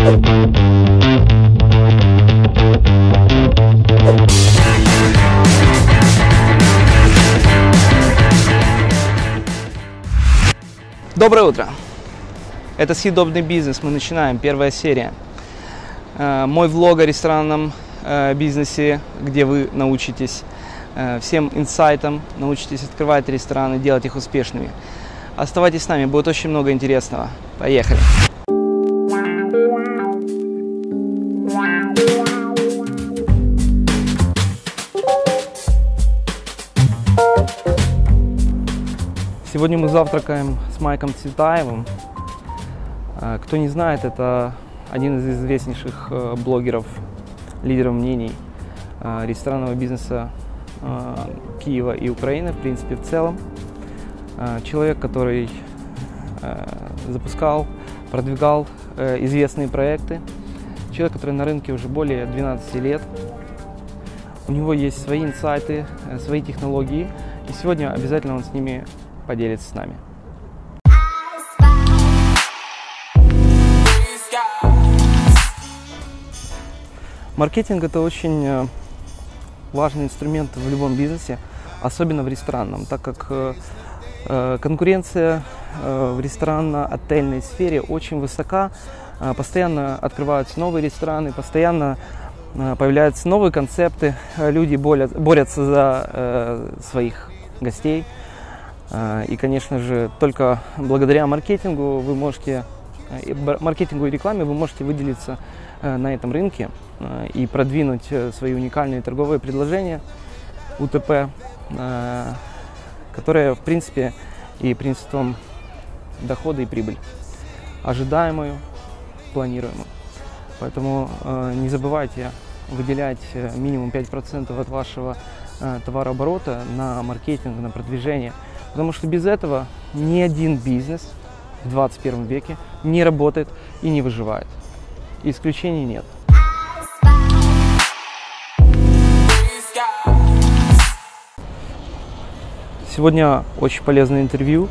Доброе утро! Это съедобный бизнес, мы начинаем, первая серия. Э, Мой влог о ресторанном э, бизнесе, где вы научитесь э, всем инсайтам, научитесь открывать рестораны, делать их успешными. Оставайтесь с нами, будет очень много интересного. Поехали! Сегодня мы завтракаем с Майком Цветаевым. Э, Кто не знает, это один из известнейших э, блогеров, лидеров мнений э, ресторанного бизнеса э, Киева и Украины, в принципе, в целом. Человек, который запускал, продвигал э, известные проекты. Человек, который на рынке уже более 12 лет. У него есть свои инсайты, э, свои технологии. И сегодня обязательно он с ними поделится с нами. Маркетинг это очень э, важный инструмент в любом бизнесе, особенно в ресторанном, так как э, э, конкуренция в ресторанно-отельной сфере очень высока, постоянно открываются новые рестораны, постоянно появляются новые концепты, люди борются за своих гостей. Э, И, конечно же, только благодаря маркетингу вы можете, э, маркетингу и рекламе вы можете выделиться э, на этом рынке э, и продвинуть свои уникальные торговые предложения УТП, которые, в принципе, и принесут вам доходы и прибыль, ожидаемую, планируемую. Поэтому не забывайте выделять минимум 5% от вашего товарооборота на маркетинг, на продвижение. Потому что без этого ни один бизнес в 21 веке не работает и не выживает. Исключений нет. Сегодня очень полезное интервью.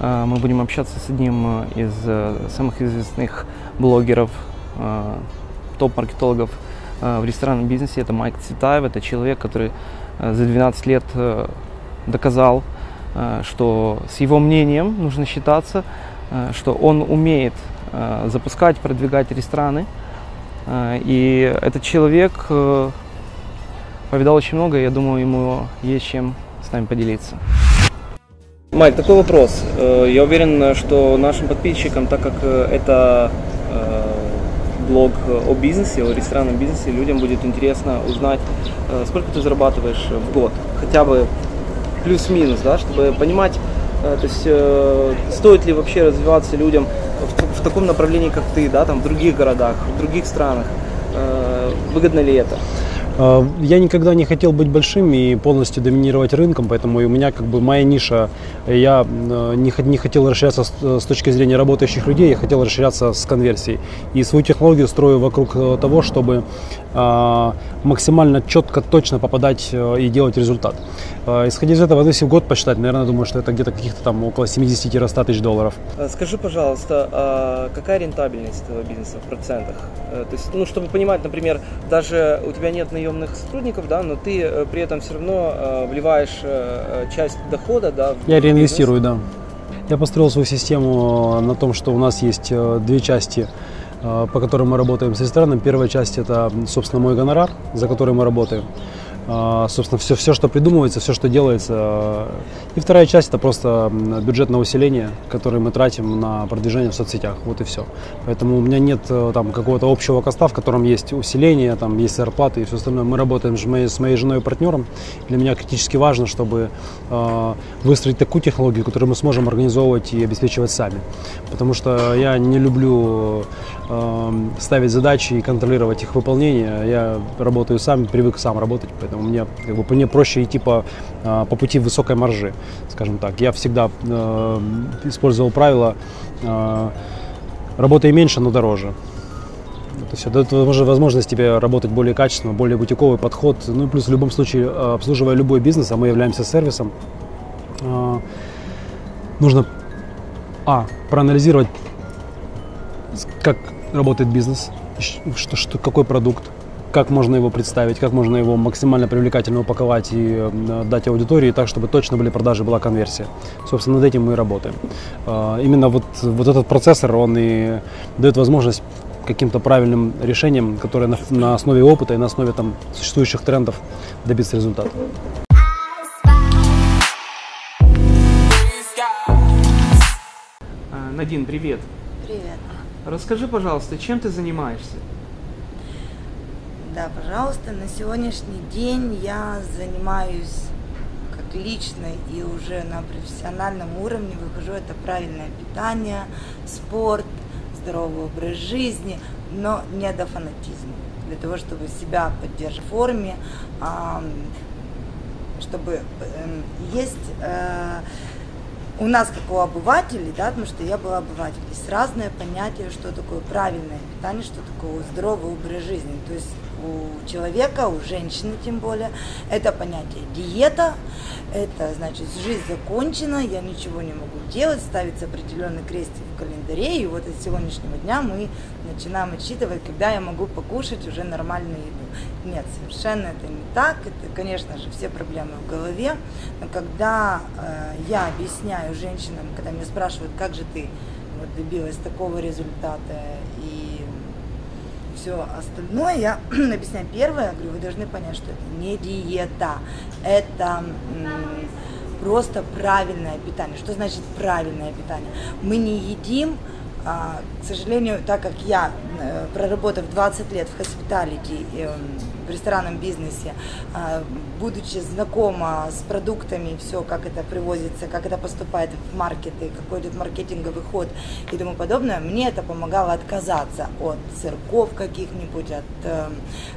Э, Мы будем общаться с одним э, из э, самых известных блогеров, топ-маркетологов в ресторанном бизнесе. Это Майк Цветаев. Это человек, который за 12 лет доказал, что с его мнением нужно считаться, э, что он умеет э, запускать, продвигать рестораны. Э, И этот человек э, повидал очень много, я думаю, ему есть чем с нами поделиться. Майк, такой вопрос. Э, Я уверен, что нашим подписчикам, так как э, это э, блог о бизнесе, о ресторанном бизнесе, людям будет интересно узнать, э, сколько ты зарабатываешь в год, хотя бы плюс-минус, да, чтобы понимать, э, то есть э, стоит ли вообще развиваться людям в, в таком направлении, как ты, да, там в других городах, в других странах, Э, выгодно ли это? Э, Я никогда не хотел быть большим и полностью доминировать рынком, поэтому у меня как бы моя ниша, э, я э, не, не хотел расширяться с, с точки зрения работающих людей, я хотел расширяться с конверсией. И свою технологию строю вокруг э, того, чтобы э, максимально четко, точно попадать э, и делать результат. Э, Исходя из этого, если в год посчитать, наверное, думаю, что это где-то каких-то там около 70-100 тысяч долларов. Э, Скажи, пожалуйста, а какая рентабельность этого бизнеса в процентах? Э, То есть, ну, чтобы понимать, например, даже у тебя нет наемных сотрудников, да, но ты э, при этом все равно э, вливаешь э, часть дохода, да, Я реинвестирую, да. Я построил свою систему на том, что у нас есть две части, по которым мы работаем с рестораном. Первая часть это, собственно, мой гонорар, за который мы работаем. А, Собственно, все, все, что придумывается, все, что делается. И вторая часть это просто бюджет на усиление, который мы тратим на продвижение в соцсетях. Вот и все. Поэтому у меня нет э, там какого-то общего коста, в котором есть усиление, там есть зарплаты и все остальное. Мы работаем с моей, женой и партнером. Для меня критически важно, чтобы э, выстроить такую технологию, которую мы сможем организовывать и обеспечивать сами. Потому что я не люблю ставить задачи и контролировать их выполнение. Я работаю сам, привык сам работать, поэтому мне, как бы, мне проще идти по, э, по пути высокой маржи, скажем так. Я всегда э, использовал правило э, работай меньше, но дороже. Это все дает возможно- возможность тебе работать более качественно, более бутиковый подход. Ну и плюс в любом случае, э, обслуживая любой бизнес, а мы являемся сервисом, э, нужно а, проанализировать, как, работает бизнес, что, что, какой продукт, как можно его представить, как можно его максимально привлекательно упаковать и э, дать аудитории так, чтобы точно были продажи, была конверсия. Собственно, над этим мы и работаем. Э, именно вот, вот этот процессор, он и дает возможность каким-то правильным решением, которое на, на основе опыта и на основе там, существующих трендов добиться результата. А, Надин, привет. Расскажи, пожалуйста, чем ты занимаешься? Да, пожалуйста, на сегодняшний день я занимаюсь как личной и уже на профессиональном уровне выхожу. Это правильное питание, спорт, здоровый образ жизни, но не до фанатизма. Для того, чтобы себя поддерживать в форме, чтобы эм, есть э, у нас, как у обывателей, да, потому что я была обывателем, есть разное понятие, что такое правильное питание, что такое здоровый образ жизни. То есть у человека, у женщины тем более, это понятие диета, это значит жизнь закончена, я ничего не могу делать, ставится определенный крестик в календаре, и вот от сегодняшнего дня мы начинаем отсчитывать, когда я могу покушать уже нормальную еду. Нет, совершенно это не так, это, конечно же, все проблемы в голове, но когда э, я объясняю женщинам, когда меня спрашивают, как же ты вот, добилась такого результата, и все остальное я объясняю. Первое, говорю, вы должны понять, что это не диета, это просто правильное питание. Что значит правильное питание? Мы не едим а, к сожалению, так как я, э, проработав 20 лет в хоспиталити, эм, ресторанном бизнесе, а, будучи знакома с продуктами, все, как это привозится, как это поступает в маркеты, какой идет маркетинговый ход и тому подобное, мне это помогало отказаться от сырков каких-нибудь, от э,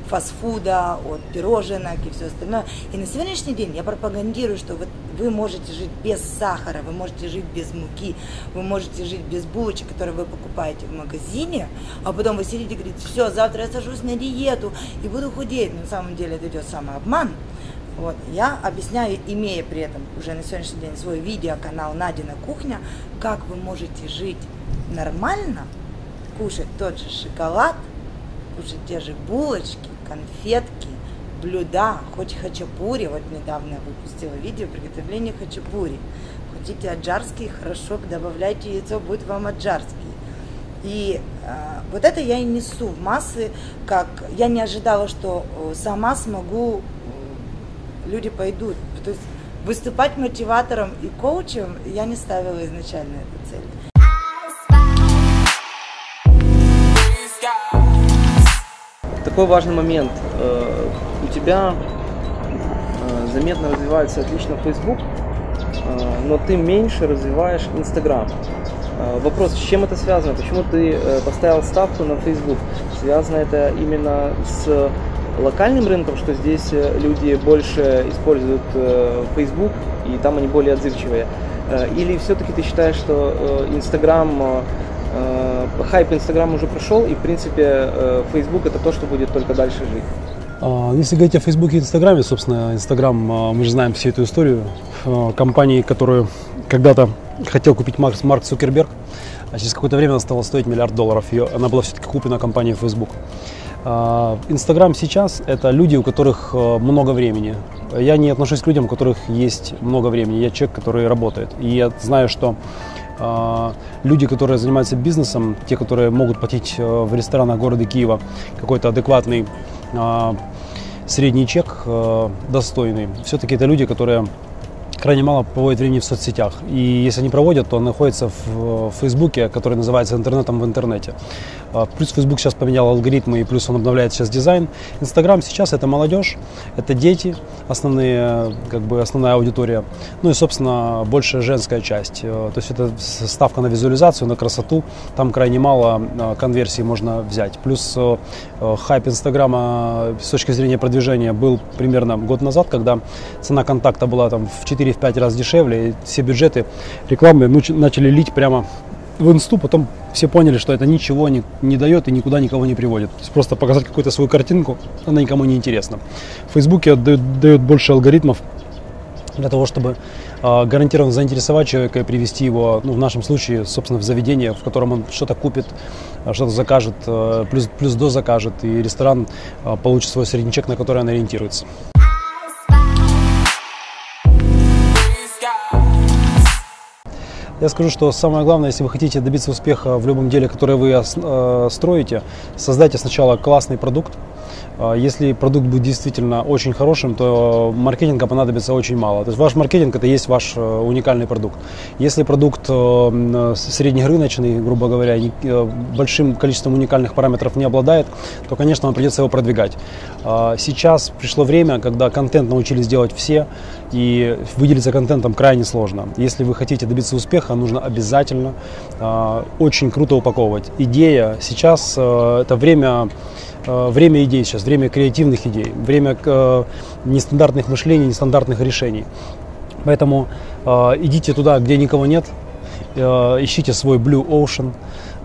фастфуда, от пироженок и все остальное. И на сегодняшний день я пропагандирую, что вот вы можете жить без сахара, вы можете жить без муки, вы можете жить без булочек, которые вы покупаете в магазине, а потом вы сидите и говорите, все, завтра я сажусь на диету и буду худеть. Но на самом деле это идет самообман. Вот. Я объясняю, имея при этом уже на сегодняшний день свой видеоканал Надина кухня, как вы можете жить нормально, кушать тот же шоколад, кушать те же булочки, конфетки, блюда, хоть хачапури, вот недавно выпустила видео приготовления хачапури. Хотите аджарский, хорошо, добавляйте яйцо, будет вам аджарский. И э, вот это я и несу в массы, как я не ожидала, что э, сама смогу, э, люди пойдут. То есть выступать мотиватором и коучем я не ставила изначально эту цель. Такой важный момент. Э, у тебя заметно развивается отлично Facebook, но ты меньше развиваешь Instagram. Э, вопрос, с чем это связано? Почему ты э, поставил ставку на Facebook? Связано это именно с локальным рынком, что здесь э, люди больше используют Facebook и там они более отзывчивые? Или все-таки ты считаешь, что Instagram, хайп Instagram уже прошел и в принципе Facebook это то, что будет только дальше жить? А, если говорить о Фейсбуке и Инстаграме, собственно, Инстаграм, мы же знаем всю эту историю компании, которую когда-то хотел купить Марк, Марк Цукерберг, а через какое-то время она стала стоить миллиард долларов. Ее, она была все-таки куплена компанией Facebook. А, Инстаграм сейчас – это люди, у которых э, много времени. Я не отношусь к людям, у которых есть много времени. Я человек, который работает. И я знаю, что а, люди, которые занимаются бизнесом, те, которые могут платить э, в ресторанах города Киева какой-то адекватный а, средний чек, э, достойный, все-таки это люди, которые крайне мало проводят времени в соцсетях. И если они проводят, то находятся в Фейсбуке, который называется интернетом в интернете. А, плюс Facebook сейчас поменял алгоритмы, и плюс он обновляет сейчас дизайн. Инстаграм сейчас это молодежь, это дети, основные, как бы основная аудитория. Ну и, собственно, большая женская часть. Э, то есть это ставка на визуализацию, на красоту. Там крайне мало э, конверсий можно взять. Плюс хайп Инстаграма с точки зрения продвижения был примерно год назад, когда цена контакта была там в 4-5 раз дешевле, и все бюджеты рекламные начали лить прямо в инсту, потом все поняли, что это ничего не, не дает и никуда никого не приводит. То есть просто показать какую-то свою картинку, она никому не интересна. В Фейсбуке дает, больше алгоритмов для того, чтобы э, гарантированно заинтересовать человека и привести его, ну, в нашем случае, собственно, в заведение, в котором он что-то купит, что-то закажет, плюс, плюс до закажет, и ресторан получит свой средний чек, на который он ориентируется. Я скажу, что самое главное, если вы хотите добиться успеха в любом деле, которое вы э, строите, создайте сначала классный продукт, а, если продукт будет действительно очень хорошим, то маркетинга понадобится очень мало. То есть ваш маркетинг это есть ваш э, уникальный продукт. Если продукт э, среднерыночный, грубо говоря, большим количеством уникальных параметров не обладает, то, конечно, вам придется его продвигать. А, сейчас пришло время, когда контент научились делать все, и выделиться контентом крайне сложно. Если вы хотите добиться успеха, нужно обязательно а, очень круто упаковывать. Идея сейчас это время Э, время идей сейчас, время креативных идей, время э, нестандартных мышлений, нестандартных решений. Поэтому э, идите туда, где никого нет, ищите свой Blue Ocean,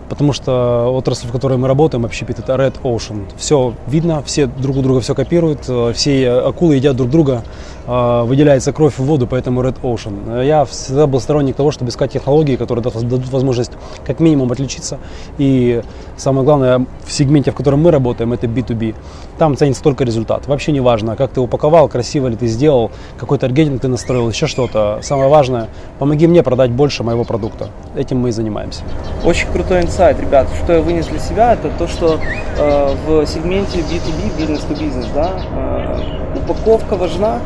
потому что отрасль, в которой мы работаем, общепит, это Red Ocean. Все видно, все друг у друга все копируют, все акулы едят друг друга, а, выделяется кровь в воду, поэтому Red Ocean. Я всегда был сторонник того, чтобы искать технологии, которые дадут возможность как минимум отличиться. И самое главное, в сегменте, в котором мы работаем, это B2B. Там ценится только результат. Вообще не важно, как ты упаковал, красиво ли ты сделал, какой таргетинг ты настроил, еще что-то. Самое важное, помоги мне продать больше моего продукта. Этим мы и занимаемся. Очень крутой инсайт, ребят. Что я вынес для себя, это то, что э, в сегменте B2B, бизнес-то-бизнес, да, э, упаковка важна,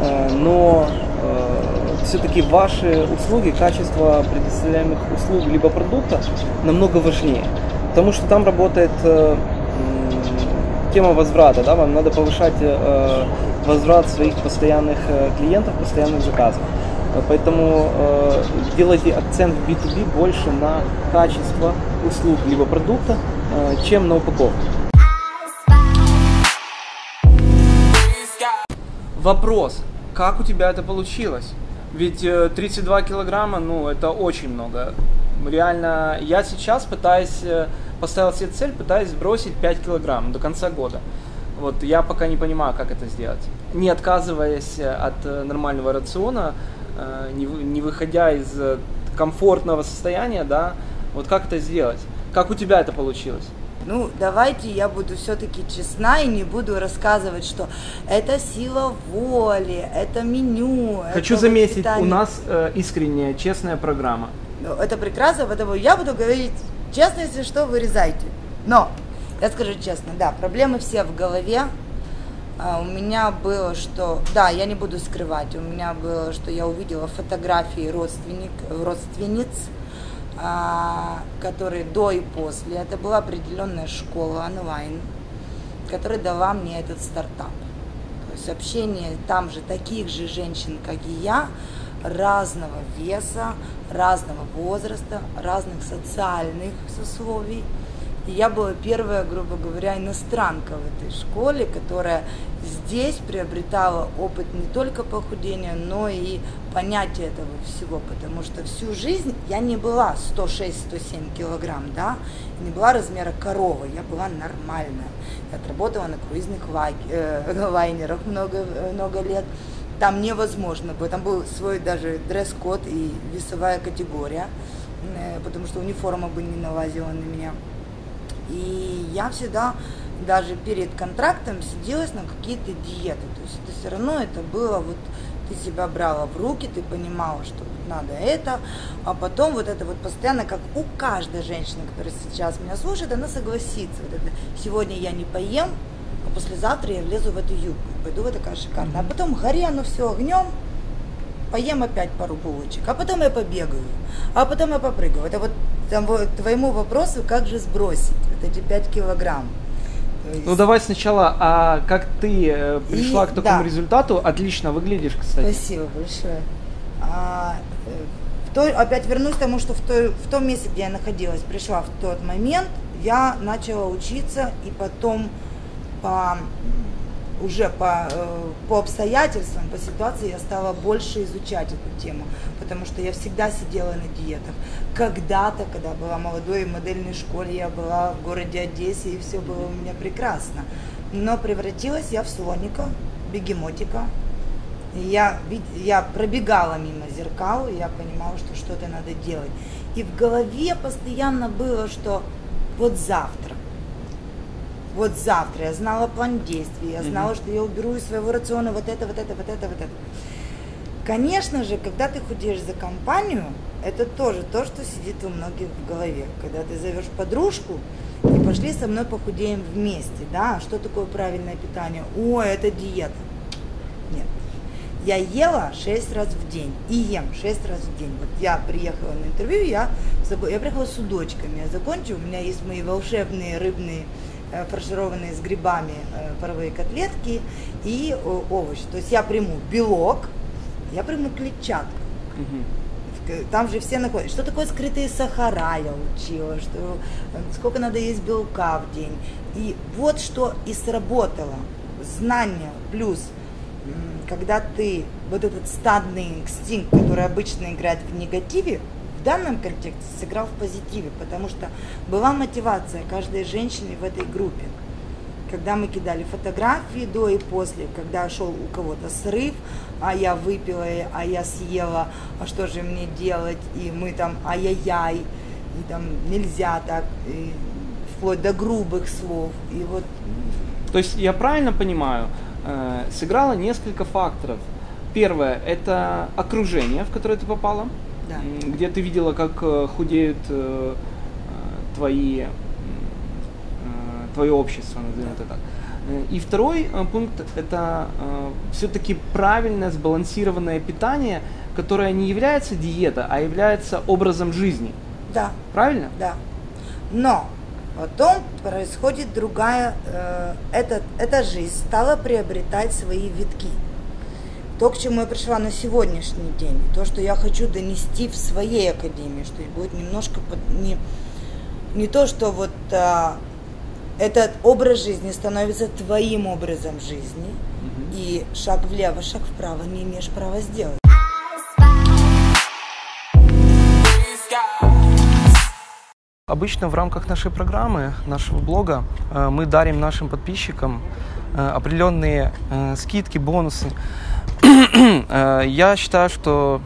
Э, но э, все-таки ваши услуги, качество предоставляемых услуг либо продукта намного важнее. Потому что там работает э, тема возврата, да, вам надо повышать возврат своих постоянных клиентов, постоянных заказов. Поэтому э, делайте акцент в B2B больше на качество услуг либо продукта, э, чем на упаковку. Вопрос как у тебя это получилось? Ведь 32 э, килограмма, ну, это очень много. Реально, я сейчас пытаюсь, э, поставил себе цель, пытаюсь сбросить 5 килограмм до конца года. Вот я пока не понимаю, как это сделать. Не отказываясь э, от нормального рациона, не, не выходя из комфортного состояния, да, вот как это сделать? Как у тебя это получилось? Ну, давайте я буду все-таки честна и не буду рассказывать, что это сила воли, это меню. Хочу это заметить, воспитание. у нас э, искренняя, честная программа. Ну, это прекрасно, поэтому я буду говорить честно, если что, вырезайте. Но, я скажу честно, да, проблемы все в голове. А, у меня было, что, да, я не буду скрывать, у меня было, что я увидела фотографии родственник, родственниц, а, которые до и после. Это была определенная школа онлайн, которая дала мне этот стартап. То есть общение там же таких же женщин, как и я, разного веса, разного возраста, разных социальных сословий – и я была первая, грубо говоря, иностранка в этой школе, которая здесь приобретала опыт не только похудения, но и понятие этого всего, потому что всю жизнь я не была 106-107 килограмм, да, не была размера коровы, я была нормальная. Я отработала на круизных э, лайнерах много, много лет. Там невозможно было, там был свой даже дресс-код и весовая категория, э, потому что униформа бы не налазила на меня. И я всегда даже перед контрактом сиделась на какие-то диеты. То есть это все равно это было вот ты себя брала в руки, ты понимала, что надо это, а потом вот это вот постоянно, как у каждой женщины, которая сейчас меня слушает, она согласится. Вот это, сегодня я не поем, а послезавтра я влезу в эту юбку, пойду в такая шикарная. А потом горе оно все огнем, поем опять пару булочек, а потом я побегаю, а потом я попрыгаю. Это вот там, твоему вопросу, как же сбросить вот эти 5 килограмм. Есть... Ну давай сначала, а как ты э, пришла и, к такому да. результату? Отлично выглядишь, кстати. Спасибо большое. А, э, в той, опять вернусь к тому, что в, той, в том месте, где я находилась, пришла в тот момент, я начала учиться, и потом по уже по, э, по обстоятельствам, по ситуации я стала больше изучать эту тему, потому что я всегда сидела на диетах. Когда-то, когда была молодой в модельной школе, я была в городе Одессе, и все было у меня прекрасно. Но превратилась я в слоника, бегемотика, И я, я пробегала мимо зеркал, и я понимала, что что-то надо делать. И в голове постоянно было, что вот завтра, вот завтра. Я знала план действий, я знала, что я уберу из своего рациона вот это, вот это, вот это, вот это. Конечно же, когда ты худеешь за компанию, это тоже то, что сидит у многих в голове. Когда ты зовешь подружку, и пошли со мной похудеем вместе, да, что такое правильное питание? О, это диета. Нет. Я ела 6 раз в день и ем 6 раз в день. Вот я приехала на интервью, я, я приехала с удочками, я закончу, у меня есть мои волшебные рыбные фаршированные с грибами э, паровые котлетки и овощи. То есть я приму белок, я приму клетчатку. Там же все находят. Что такое скрытые сахара, я учила, что э, сколько надо есть белка в день. И вот что и сработало. Знание плюс когда ты вот этот стадный инстинкт, который обычно играет в негативе, в данном контексте сыграл в позитиве, потому что была мотивация каждой женщины в этой группе. Когда мы кидали фотографии до и после, когда шел у кого-то срыв, а я выпила, а я съела, а что же мне делать, и мы там ай-яй-яй, и там нельзя так, и вплоть до грубых слов. И вот... То есть я правильно понимаю, э, сыграло несколько факторов. Первое – это окружение, в которое ты попала да. где ты видела, как э, худеют э, э, твои, твое общество, назовем это так. И второй пункт – это все-таки правильное сбалансированное питание, которое не является диета, а является образом жизни. Да. Правильно? Да. Но потом происходит другая, э, эта, эта жизнь стала приобретать свои витки то, к чему я пришла на сегодняшний день, то, что я хочу донести в своей академии, что будет немножко под, не, не то, что вот а, этот образ жизни становится твоим образом жизни, mm-hmm. и шаг влево, шаг вправо не имеешь права сделать. Обычно в рамках нашей программы, нашего блога, э, мы дарим нашим подписчикам э, определенные э, скидки, бонусы. Э, я считаю, что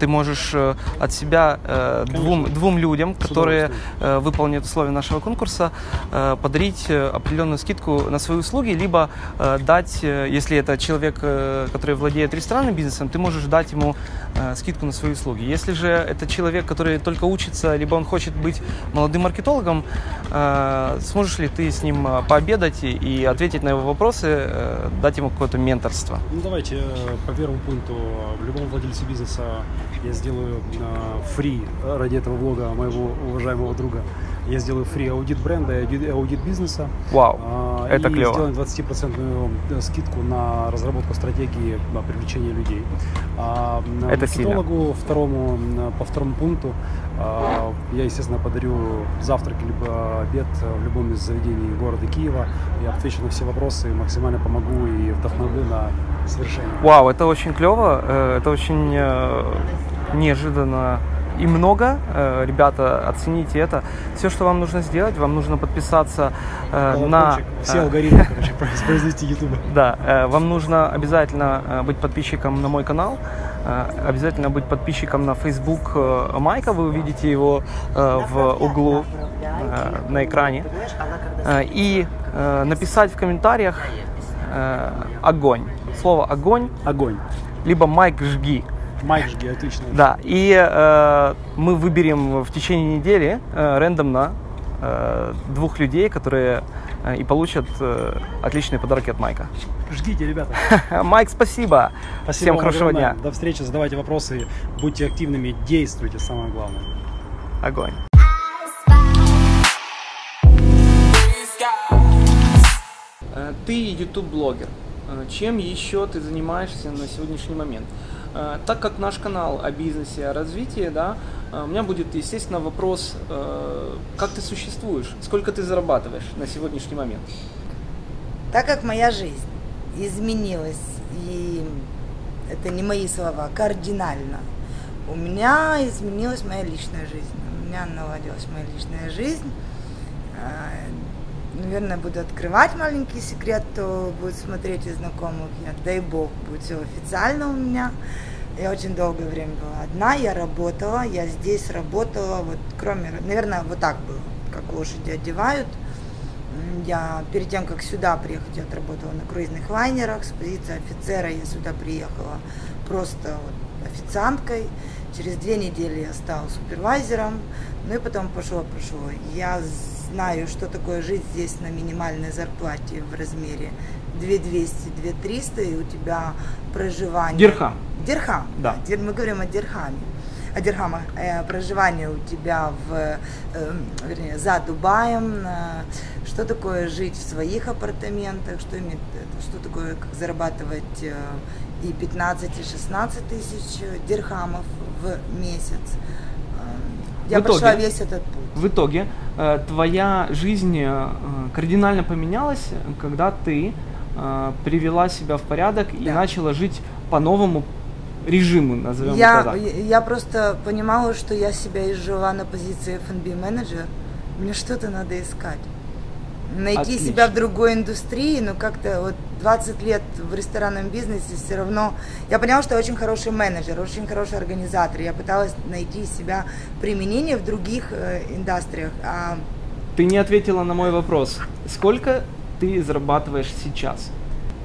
ты можешь э, от себя э, двум, двум людям, которые э, выполнят условия нашего конкурса, э, подарить определенную скидку на свои услуги, либо э, дать, если это человек, э, который владеет ресторанным бизнесом, ты можешь дать ему э, скидку на свои услуги. Если же это человек, который только учится, либо он хочет быть молодым маркетологом, э, сможешь ли ты с ним пообедать и, и ответить на его вопросы, э, дать ему какое-то менторство? Ну давайте по первому пункту. В любом владельце бизнеса я сделаю фри э, ради этого влога моего уважаемого друга. Я сделаю фри аудит бренда и аудит бизнеса. Вау, а, это и клево. сделаем 20% э, скидку на разработку стратегии привлечения людей. А, это сильно. второму, по второму пункту а, я, естественно, подарю завтрак либо обед в любом из заведений города Киева. Я отвечу на все вопросы, максимально помогу и вдохновлю на совершение. Вау, это очень клево, э, это очень неожиданно и много. Э, ребята, оцените это. Все, что вам нужно сделать, вам нужно подписаться э, на... Все э, алгоритмы, короче, произвести YouTube. Да, вам нужно обязательно быть подписчиком на мой канал, обязательно быть подписчиком на Facebook Майка, вы увидите его в углу на экране, и написать в комментариях огонь. Слово огонь. Огонь. Либо Майк жги. Майк жги, отлично. Да, и э, мы выберем в течение недели э, рандомно э, двух людей, которые э, и получат э, отличные подарки от Майка. Ждите, ребята. Майк, спасибо. спасибо Всем хорошего огромное. дня. До встречи, задавайте вопросы, будьте активными, действуйте, самое главное. Огонь. Э, ты YouTube-блогер. Э, чем еще ты занимаешься на сегодняшний момент? Э, так как наш канал о бизнесе, о развитии, да, э, у меня будет, естественно, вопрос, э, как ты существуешь, сколько ты зарабатываешь на сегодняшний момент? Так как моя жизнь изменилась, и это не мои слова, кардинально, у меня изменилась моя личная жизнь, у меня наладилась моя личная жизнь, наверное, буду открывать маленький секрет, кто будет смотреть из знакомых. Я, дай бог, будет все официально у меня. Я очень долгое время была одна, я работала, я здесь работала, вот кроме, наверное, вот так было, как лошади одевают. Я перед тем, как сюда приехать, я отработала на круизных лайнерах. С позиции офицера я сюда приехала просто вот официанткой. Через две недели я стала супервайзером. Ну и потом пошло-пошло. Я знаю, что такое жить здесь на минимальной зарплате в размере 2200, 2300, и у тебя проживание... Дирхам. Дирхам, Да. Дир- Мы говорим о дирхаме. О дирхамах. Э, проживание у тебя в, э, вернее, за Дубаем. э, что такое жить в своих апартаментах, что, имеет, это, что такое как зарабатывать э, и 15, и 16 тысяч дирхамов в месяц. Э, Я В итоге- прошла весь этот путь. В итоге э, твоя жизнь э, кардинально поменялась, когда ты э, привела себя в порядок и Да. начала жить по новому режиму, назовем Я, это так. я просто понимала, что я себя изжила на позиции F&B менеджер. Мне что-то надо искать. Найти Отлично. себя в другой индустрии, но как-то вот 20 лет в ресторанном бизнесе все равно... Я поняла, что я очень хороший менеджер, очень хороший организатор. Я пыталась найти себя применение в других э, индустриях. А Ты не ответила на мой вопрос. Сколько ты зарабатываешь сейчас?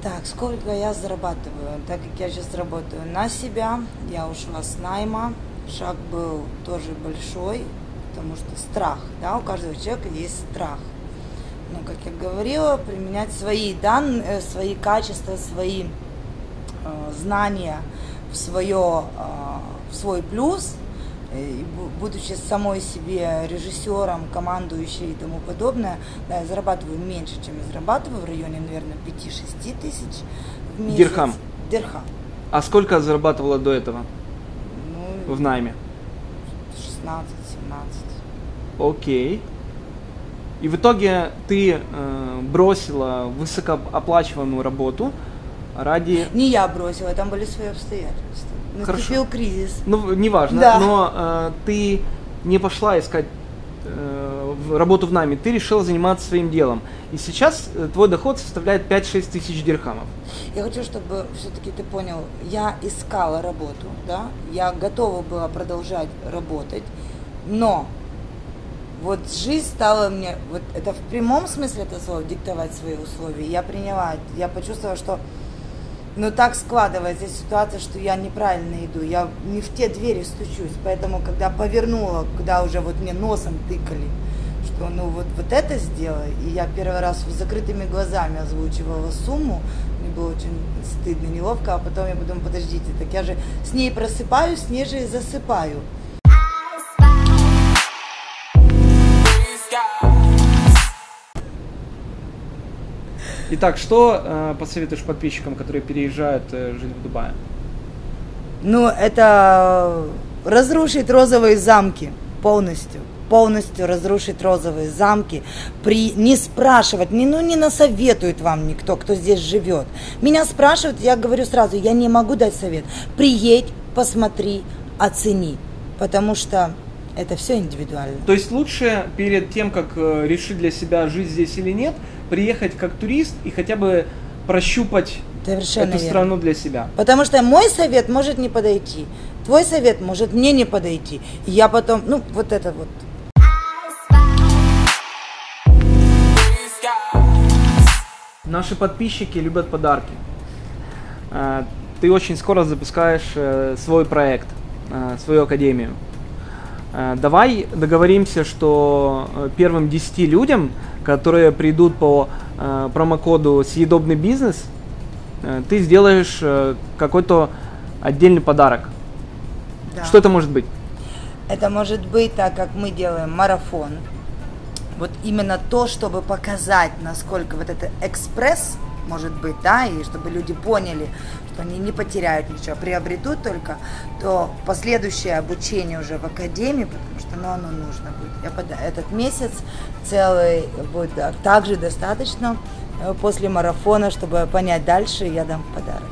Так, сколько я зарабатываю? Так как я сейчас работаю на себя, я ушла с найма. Шаг был тоже большой, потому что страх, да, у каждого человека есть страх. Но, как я говорила, применять свои данные, э, свои качества, свои э, знания в, свое, э, в свой плюс, будучи самой себе режиссером, командующей и тому подобное, да, я зарабатываю меньше, чем я зарабатываю, в районе, наверное, 5-6 тысяч в месяц. Дирхам. Дирхам. А сколько зарабатывала до этого Ну, в найме? 16-17. Окей. И в итоге ты э, бросила высокооплачиваемую работу ради... Не я бросила, там были свои обстоятельства. Наступил Хорошо. кризис. Ну, неважно, Да. но э, ты не пошла искать э, работу в найме, ты решила заниматься своим делом. И сейчас э, твой доход составляет 5-6 тысяч дирхамов. Я хочу, чтобы все-таки ты понял, я искала работу, да, я готова была продолжать работать, но вот жизнь стала мне, вот это в прямом смысле этого слова, диктовать свои условия. Я приняла, я почувствовала, что ну так складывается ситуация, что я неправильно иду, я не в те двери стучусь, поэтому когда повернула, когда уже вот мне носом тыкали, что ну вот, вот это сделай, и я первый раз с закрытыми глазами озвучивала сумму, мне было очень стыдно, неловко, а потом я подумала, подождите, так я же с ней просыпаюсь, с ней же и засыпаю. Итак, что э, посоветуешь подписчикам, которые переезжают э, жить в Дубае? Ну, это разрушить розовые замки полностью. Полностью разрушить розовые замки, при, не спрашивать, не, ну не насоветует вам никто, кто здесь живет. Меня спрашивают, я говорю сразу, я не могу дать совет. Приедь, посмотри, оцени, потому что это все индивидуально. То есть лучше перед тем, как э, решить для себя жить здесь или нет, приехать как турист и хотя бы прощупать Совершенно эту верно. страну для себя. Потому что мой совет может не подойти, твой совет может мне не подойти. И я потом, ну, вот это вот. Наши подписчики любят подарки. Э, Ты очень скоро запускаешь э, свой проект, э, свою академию. Э, Давай договоримся, что э, первым 10 людям, которые придут по э, промокоду «Съедобный бизнес», ты сделаешь какой-то отдельный подарок. да. Что это может быть? Это может быть, так как мы делаем марафон, вот именно то, чтобы показать, насколько вот это экспресс может быть, да, и чтобы люди поняли, что они не потеряют ничего, приобретут только, то последующее обучение уже в академии, потому что ну, оно нужно будет. Я Этот месяц целый будет да, также достаточно э, после марафона, чтобы понять дальше, я дам подарок.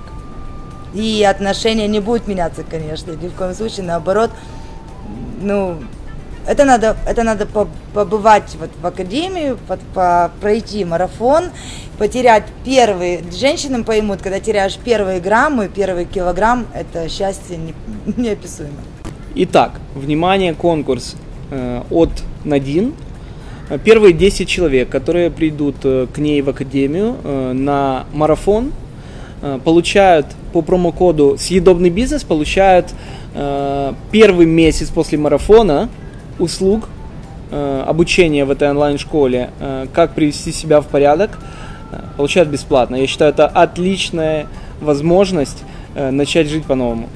И отношения не будут меняться, конечно, ни в коем случае, наоборот, ну, это надо, это надо побывать вот в академию, под, по, пройти марафон, потерять первые, женщинам поймут, когда теряешь первые граммы, первый килограмм, это счастье не, неописуемо. Итак, внимание, конкурс э, от Надин. Первые 10 человек, которые придут э, к ней в академию э, на марафон, э, получают по промокоду «Съедобный бизнес», получают э, первый месяц после марафона услуг э, обучения в этой онлайн-школе, э, как привести себя в порядок, э, получают бесплатно. Я считаю, это отличная возможность начать жить по-новому.